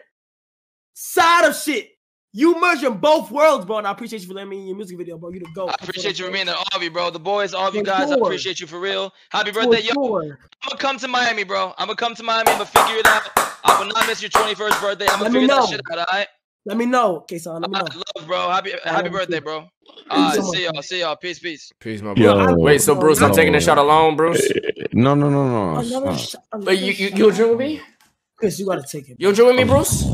side of shit. You merging both worlds, bro. And I appreciate you for letting me in your music video, bro. You the go. I appreciate you for being there, all of you, bro. The boys, all of you For guys, I appreciate you for real. Happy birthday, yo. I'm gonna come to Miami, bro. I'm gonna come to Miami. I'm gonna figure it out. I will not miss your 21st birthday. I'm gonna me figure that know. shit out, all right? Let me know, okay, son. Let me know. Love, bro. Happy happy birthday, bro. you All so see y'all. See y'all. Peace, peace. Peace, my Yo. bro. Wait, so Bruce, I'm taking this shot alone, Bruce. No, no, no, no. Another stop. shot. Wait, you, you, you drink with me? Chris, you gotta take it. You'll drink with me, Bruce?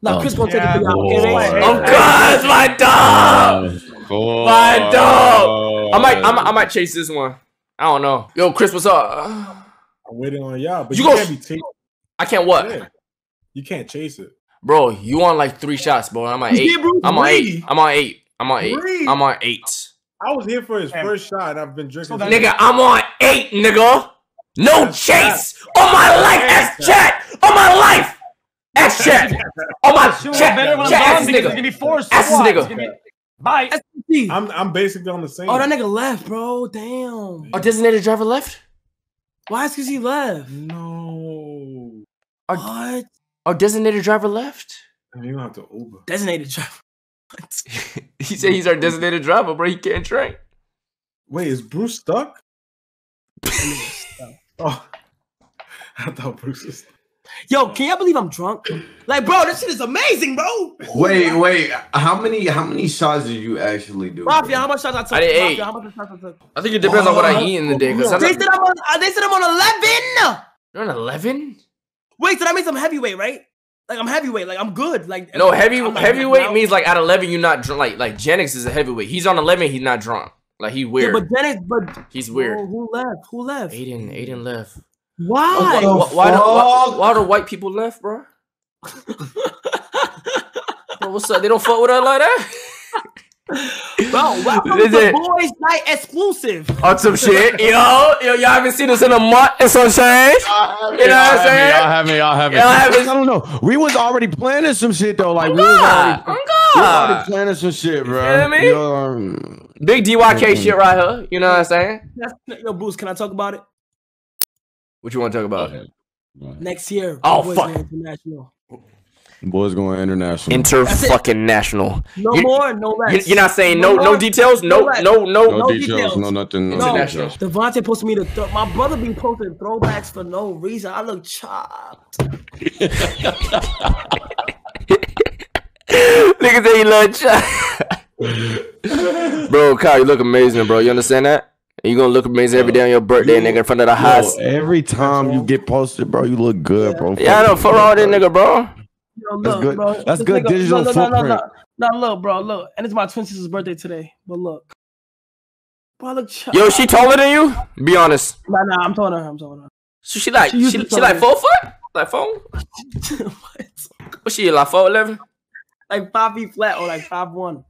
Nah, Oh, Chris gonna yeah, take it for y'all. Okay, Of course, my dog. My dog. I might, I might, I might chase this one. I don't know. Yo, Chris, what's up? I'm waiting on y'all, but You you, go- can't be chasing. I can't what? Yeah. You can't chase it. Bro, you on like three shots, bro. I'm on eight. did, Bruce? I'm on eight. I'm on eight. I'm on eight. Breathe. I'm on eight. I was here for his first shot, and I've been drinking. So Nigga, I'm on eight, nigga. No chase. On my life, X chat. On my life. X chat. On my Shoot, chat. better when I'm gone ass because it's nigga. gonna be four Ask this squats. nigga. Be- Bye. SPT. I'm I'm basically on the same. Oh, that nigga left, bro. Damn. Our designated driver left. Why is cause he left? no. What? Our designated driver left. I mean, you don't have to Uber. Designated driver. (laughs) (laughs) he said he's our designated driver, bro. He can't drink. Wait, is Bruce stuck? (laughs) oh, I thought Bruce was. Yo, can y'all believe I'm drunk? Like, bro, this shit is amazing, bro. Wait, wait. How many how many shots did you actually do? Mafia, how much shots I took? I did eight. Mafia, how much shots I took? I think it depends on what I eat in the day. Cause They sometimes said I'm on. uh, They said I'm on eleven. you're on eleven. Wait, did I make some heavyweight, right? Like I'm heavyweight. Like I'm good. Like No, heavy I'm heavyweight now. means like at eleven you're not drunk. Like like Janix is a heavyweight. He's on eleven. He's not drunk. Like he Yeah, weird. but then it's but He's weird. Bro, who left? Who left? Adin, Adin left. Why? Why, why, why, the, why, why the white people left, bro? bro? (laughs) What's up? They don't fuck with us like that. (laughs) Bro, welcome Is to it- Boys Night exclusive. On some shit, yo, yo, y'all haven't seen us in a month and some change. You know what I'm saying? Y'all have me. Y'all have me. Y'all have me. I don't know. We was already planning some shit though. Like we was already, oh we was already planning some shit, bro. feel me? You know, um, Big DYK shit right here. You know what I'm saying? That's- Yo, Bruce, can I talk about it What you want to talk about? next year? Oh, Boys fuck. International. boys going international. Inter That's it. fucking national. No You- more, no less. you're not saying no, no more, details, no, no, no. no, no details, details. no nothing. No International. details. Devontae posted me to throw. My brother be posting throwbacks for no reason. I look chopped. (laughs) Nigga say you love chat. bro, Kyle, you look amazing, bro. You understand that? You gonna look amazing every day on your birthday, nigga, in front of the Yo, house. every time you get posted, bro, you look good, bro. Yeah, I know. Fuck wrong with that nigga, bro. Yo, look, That's good- Bro, that's good nigga- digital look, look, look, footprint. look, look. No, look, bro, look. And it's my twin sister's birthday today. But look. Bro, I look chopped. Yo, she taller than you? Be honest. Nah, nah, I'm telling her. I'm telling her. So she like She she, she, like four foot? Like four? (laughs) what? What she like four eleven? Like five feet flat or like five one.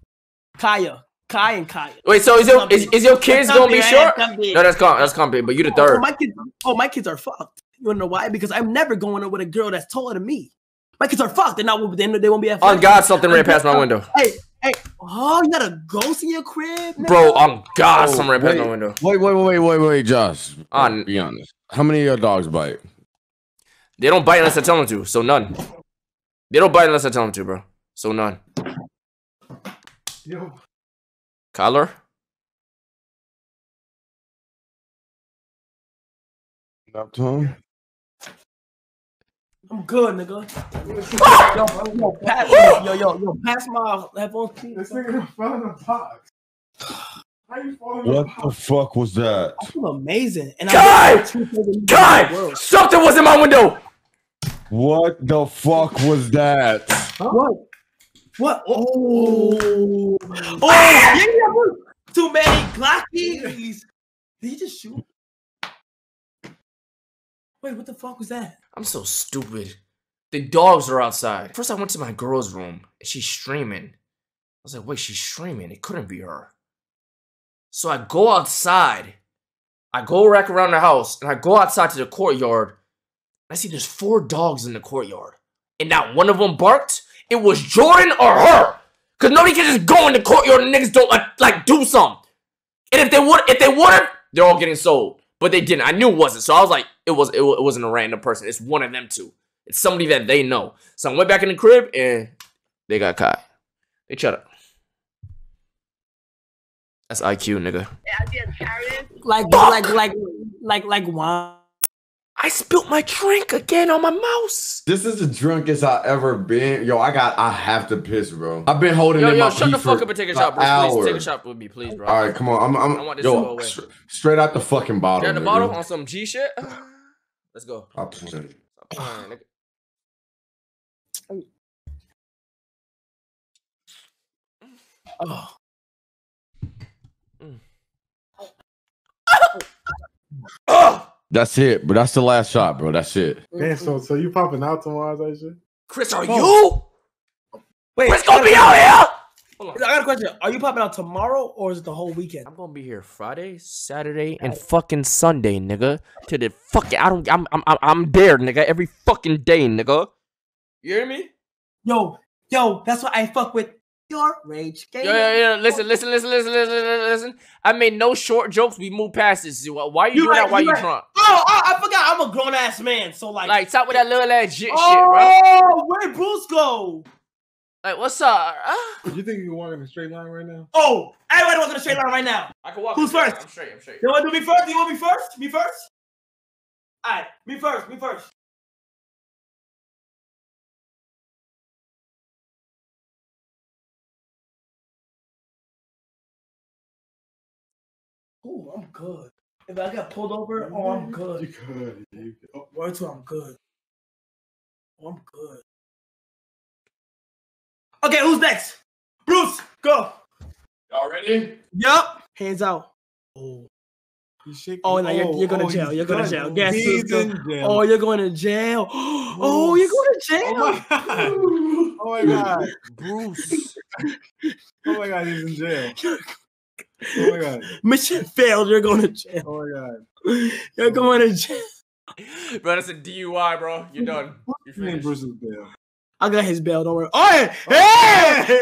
Kaya. Kai and Kaya. Wait, so is your is, is your kids gonna be comfy, short? that's comfy. No, that's calm. That's comfy. But you the Oh, third. Oh, my kids, oh, my kids are fucked. You wanna know why? Because I'm never going out with a girl that's taller than me. My kids are fucked. They're not. They, they won't be at. Oh, on God, something ran past my oh, window. Hey, hey. Oh, you got a ghost in your crib, nigga? Bro, on God, Oh, something ran past my window. Wait, wait, wait, wait, wait, wait, Josh. Ah, on- be honest. How many of your dogs bite? They don't bite unless I tell them to, so none. They don't bite unless I tell them to, bro. So none. Yo. Collar? Up to him? I'm good, nigga. yo, yo, pass, yo, yo, yo, pass my headphones, please. This nigga fell in the box. How you falling the What box? the fuck was that? I feel amazing. And Guy! I'm two things in the God! Something was in my window! What the fuck was that? What? What? Oh, oh, oh. Ah! yeah, yeah. Too many Glockies. Did he just shoot? Wait, what the fuck was that? I'm so stupid. The dogs are outside. First, I went to my girl's room and she's streaming. I was like, wait, she's streaming. It couldn't be her. So I go outside. I go back around the house and I go outside to the courtyard. I see there's four dogs in the courtyard. And not one of them barked. It was Jordan or her. Cause nobody can just go in the courtyard and niggas don't like, like do something. And if they would, if they wouldn't, they're all getting sold. But they didn't. I knew it wasn't. So I was like, it was it, it wasn't a random person. It's one of them two. It's somebody that they know. So I went back in the crib and they got caught. They shut up. That's IQ, nigga. Like, like, like, like, like, wine. I spilt my drink again on my mouse. This is the drunkest I ever been. Yo, I got. I have to piss, bro. I've been holding Yo, in yo, my shut pee the fuck for up and take a an shot, bro. Please hour. take a shot with me, please, bro. All right, come on. I'm. I'm I want this to go yo, away. str- straight out the fucking bottle. Got the bottle on some G shit. (sighs) Let's go. I'll put it. Stop playing, nigga. Oh. Mm. oh. That's it, but that's the last shot, bro. That's it. Damn, so so you popping out tomorrow, that shit? Chris, are Oh. you? Wait, Chris gonna be out here. I got a question. Are you popping out tomorrow or is it the whole weekend? I'm gonna be here Friday, Saturday, and fucking Sunday, nigga. To the fucking, I don't, I'm, I'm, I'm- I'm there, nigga. Every fucking day, nigga. You hear me? Yo, yo, that's why I fuck with YourRAGE game. Yo, yo, yo, listen, listen, listen, listen, listen, listen, listen. I made no short jokes. We move past this. Why are you, doing that while you right. drunk? Oh, oh, I forgot. I'm a grown ass man. So like, Like, stop with that little ass shit, shit, bro. oh, where Bruce go? Like, what's up? Ah. You think you can walk in a straight line right now? Oh, everybody walk in a straight line right now. I can walk. Who's straight. first? I'm straight. I'm straight. You want to do me first? You want me first? Me first? All right, me first. Me first. Oh, I'm good. If I got pulled over, oh, I'm You good. could. You could. Oh, Word to I'm good. Oh, I'm good. Okay, who's next? Bruce, go. Y'all ready? Yup. Hands out. Oh. he's shaking. Oh, no, you're, oh, you're going to oh, jail. You're going to jail. Guess He's in jail. Oh, you're going to jail. (gasps) Oh, you're going to oh jail. (laughs) Oh my god. Oh my god. Bruce. Oh my god, he's in jail. Oh my god. (laughs) Mission failed. You're going to jail. Oh my god. You're going to jail. Bro, that's a DUI, bro. You're done. You're His name finished. Bruce is bail. I got his bail. Don't worry. Oh, hey, oh. hey, hey,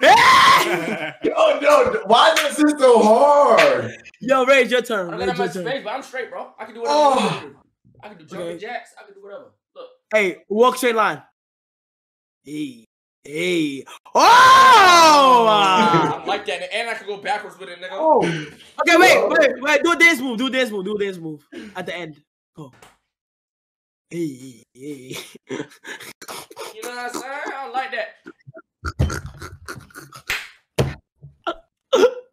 hey. (laughs) Oh, Yo, no. Why is this so hard? Yo, Rage, your turn. I don't Rage, got your much turn. space, but I'm straight, bro. I can do whatever I oh. want do. I can do jumping Okay. jacks. I can do whatever. Look. Hey, walk straight line. Hey, hey. Oh! I like that, and I can go backwards with it, nigga. Oh. Okay, wait, wait, wait. Do this move. Do this move. Do this move at the end. Go. Hey, hey. You know what I'm saying? I don't like that.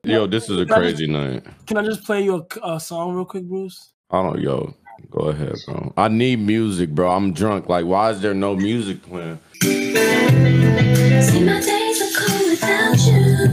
Yo, this is a crazy night. Can I just play you a, a song real quick, Bruce? I don't. Yo, go ahead, bro. I need music, bro. I'm drunk. Like, why is there no music playing? See my days are cold without you,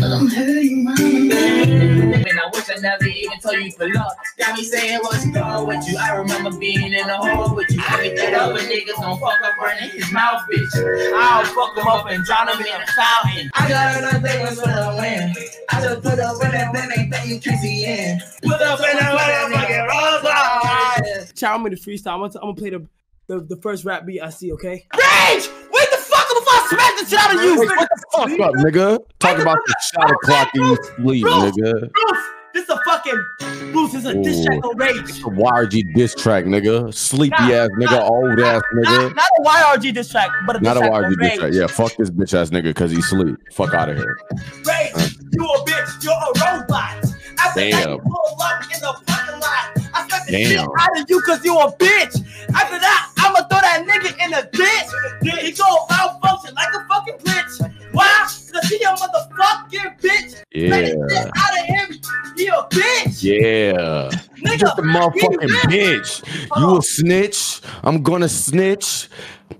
but I'm hurting while I'm waiting. And I wish I never even told you for love. Got me saying what's wrong with you. I remember being in the hole with you. I that other niggas don't fuck up running his mouth, bitch. I'll fuck him up and drown him in a fountain. I got another thing for the win. I just put up with that thing ain't that you kissy in. Put up in that motherfucking rose. Chow me the freestyle. I'm gonna, I'm gonna play the. The, the first rap beat I see, okay? Rage! Wait the fuck up before I smack the shit out of you! Wait, what the fuck up, nigga? Talk about the shot o'clock and you sleep, Bruce, nigga. Bruce, this is a fucking Bruce. This is a diss track on Rage. It's a YRG diss track, nigga. Sleepy ass nigga, old ass nigga. Not, not a YRG diss track, but a diss Not a track on YRG diss track. Yeah, fuck this bitch ass nigga because he sleep. Fuck out of here. Rage, you a bitch, you're a robot. After that, Damn. you pull up in the parking lot. I smack the shit out of you because you a bitch. After that, I'ma throw that nigga in the ditch. He go malfunction like a fucking glitch. Why? Because a motherfucking bitch. Yeah. out of. He a bitch. Yeah. You just a motherfucking bitch. You Oh. a snitch. I'm gonna snitch.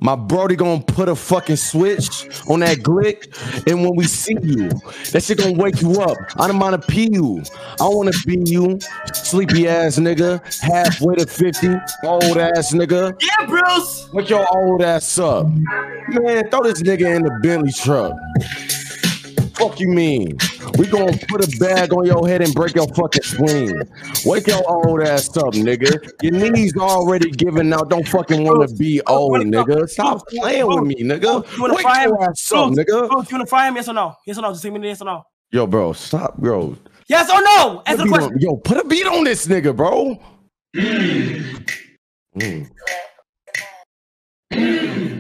My brody gonna put a fucking switch on that glick. And when we see you, that shit gonna wake you up. I don't mind to pee you. I wanna be you. Sleepy ass nigga. Halfway to 50. Old ass nigga. Yeah, Bruce. Wake your old ass up. Man, throw this nigga in the Bentley truck. Fuck you mean? We gonna put a bag on your head and break your fucking spleen. Wake your old ass up, nigga. Your knees already giving out. Don't fucking wanna be old, nigga. Stop playing with me, nigga. You wanna Wake fry him? your ass up, nigga. You wanna fry him? Yes or no? Yes or no? Just say me yes or no. Yo, bro, stop, bro. Yes or no? Answer the question. on- yo, put a beat on this nigga, bro. Mm.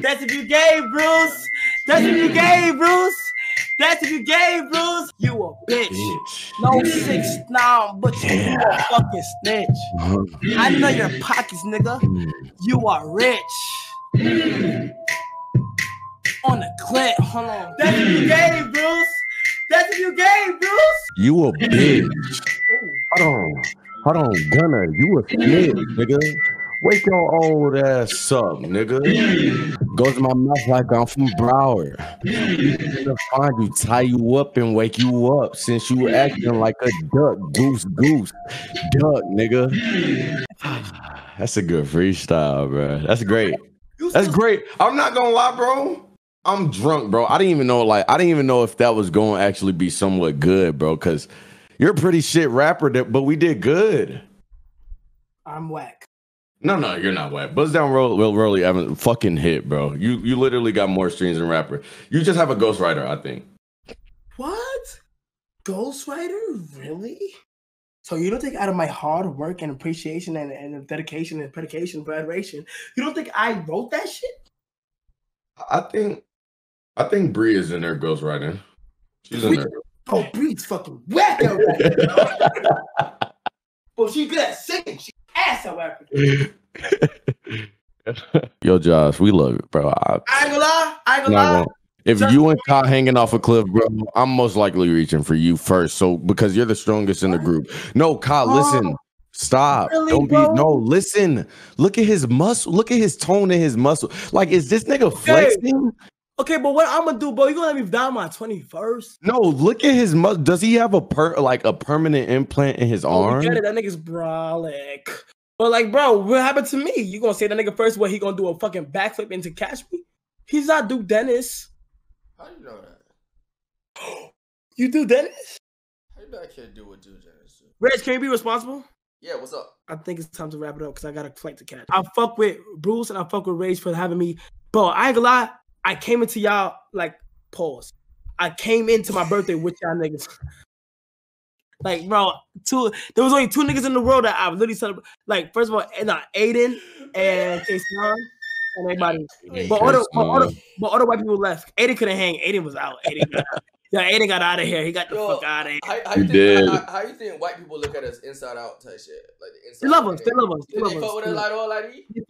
That's if you gay, Bruce. That's if you gay, Bruce. That's if you gay, Bruce. You a bitch. No six nine, but you, you a fucking snitch. Mm-hmm. I know your pockets, nigga. Mm. You are rich. On the clip, hold on. That's if you gay, Bruce. That's if you gay, Bruce. You a bitch. Hold on. Hold on, Gunner. You a snitch, nigga. Wake your old ass up, nigga. Goes in my mouth like I'm from Broward. Gonna find you, tie you up, and wake you up since you acting like a duck, goose, goose, duck, nigga. (sighs) That's a good freestyle, bro. That's great. That's great. I'm not gonna lie, bro. I'm drunk, bro. I didn't even know, like, I didn't even know if that was going to actually be somewhat good, bro. Because you're a pretty shit rapper, but we did good. I'm whack. No, no, you're not whack. Buzz down, roll, roll, Rolly Evans, fucking hit, bro. You you literally got more streams than rapper. You just have a ghostwriter, I think. What? Ghostwriter? Really? So you don't think out of my hard work and appreciation and, and dedication and predication for adoration, you don't think I wrote that shit? I think, I think Bree is in there ghostwriting. She's in there. Oh, Bree's fucking whack at rapping. but she good at singing. She ass at rapping. (laughs) Yo, Josh, we love it, bro. I, I ain't gonna lie. I ain't gonna lie. gonna- If you and Kai hanging off a cliff, bro, I'm most likely reaching for you first. So because you're the strongest in the group. No, Kai, listen. Stop. Really, Don't be bro? no, listen. Look at his muscle. Look at his tone and his muscle. Like, is this nigga flexing? Okay, but what I'm gonna do, bro? You gonna let me down my 21st? No, look at his muscle. Does he have a per like a permanent implant in his Oh, arm? get it. That nigga's brolic. But like, bro, what happened to me? You gonna say that nigga first? What he gonna do a fucking backflip into catch me? He's not Duke Dennis. How do you know that? (gasps) You do Dennis? How you know I can't do what Duke Dennis do? Reg, can you be responsible? Yeah, what's up? I think it's time to wrap it up because I got a flight to catch. I fuck with Bruce and I fuck with Rage for having me. Bro, I ain't gonna lie. I came into y'all like pause. I came into my birthday with y'all niggas. Like, bro, two there was only two niggas in the world that I literally celebrate. Like, first of all, eh, nah, Adin and K and everybody. But all, the, but, all the, but all the white people left. Adin couldn't hang. Adin was out. Adin got out. Yeah, Adin got out of here. He got the fuck out of here. How, how You you think, did. How, how you think white people look at us inside out type shit? Like the inside They love us. They love us. They Do love they us. fuck with They us love- like all like these?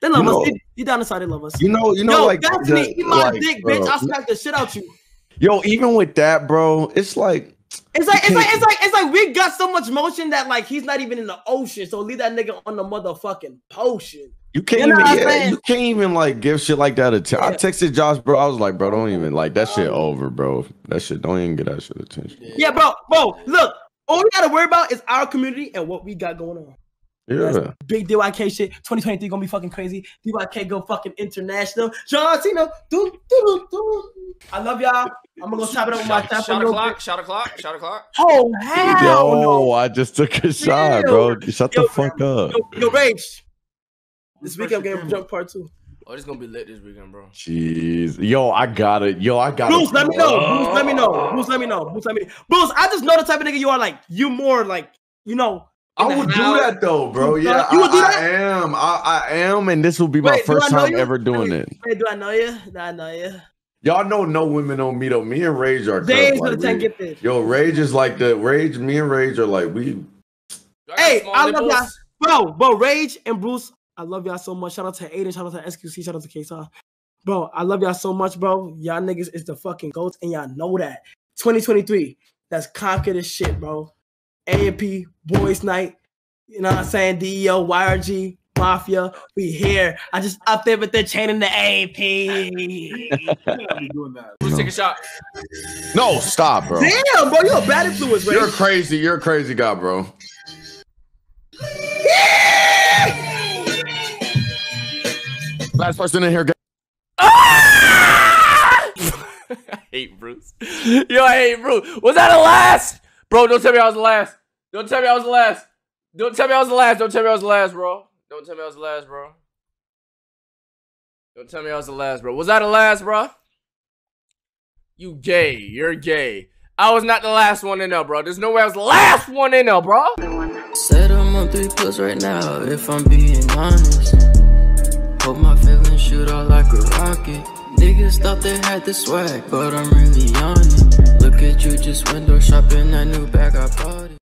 They love You us. know- They, you down the side, they love us. You know, you know, Yo, like that's the- me. Eat my like, dick, bitch. uh, I'll smack the shit out you. Yo, even with that, bro, it's like It's like it's like it's like it's like we got so much motion that like he's not even in the ocean. So leave that nigga on the motherfucking potion. You can't You know even, yeah, you can't even like give shit like that. Att- I texted Josh, bro. I was like, bro, don't even like that shit over, bro. That shit, don't even get that shit attention. Yeah, bro, bro. Look, all we gotta worry about is our community and what we got going on. Yeah, Big DYK shit. 2023 gonna be fucking crazy. DYK go fucking international. John Cena. Do, do, do, do. I love y'all. I'm gonna go chop it up with my Shot, tap shot o'clock, shot o'clock, shot o'clock. Oh hell yo, no. I just took a shot, bro. Shut the fuck up. Yo, yo, Rage. This weekend game jump part two. Oh, this gonna be lit this weekend, bro. Jeez, yo, I got it. Yo, I got Bruce, it. let me know. Bruce, let me know. Bruce, let me know. Oh. Bruce, let me. know? Bruce, I just know the type of nigga you are. Like you more like you know. I would do that though, bro. You Yeah, would do I, that? I am. I, I am, and this will be my Wait, first time you? ever doing it. Wait, do I know you? Do I know you? Y'all know no women on me though. Me and Rage are. Days cut, for the like, ten we- gifted. Yo, Rage is like the Rage. Me and Rage are like we. Hey, I love nipples? y'all, bro. Bro, Rage and Bruce, I love y'all so much. Shout out to Adin. Shout out to XQC. Shout out to K-Star. Bro, I love y'all so much, bro. Y'all niggas is the fucking goats, and y'all know that. 2023, that's conquer this shit, bro. AMP, Boys Night, you know what I'm saying? E DEO, YRG, Mafia, we here. I just up there with the chain and the AMP. (laughs) Let's take a shot. No, stop, bro. Damn, bro, you're a bad influence, Rage. You're crazy. You're a crazy guy, bro. Last person in here. get- (laughs) I hate Bruce. Yo, I hate Bruce. Was that the last? Bro, don't tell me I was the last. Don't tell me I was the last. Don't tell me I was the last. Don't tell me I was the last, bro. Don't tell me I was the last, bro. Don't tell me I was the last, bro. Was that the last, bro? You gay. You're gay. I was not the last one in there, bro. There's no way I was the last one in there, bro. Said I'm on three plus right now, if I'm being honest. Hope my feelings shoot out like a rocket. Niggas thought they had the swag, but I'm really on it. Look at you just window shopping that new bag I bought.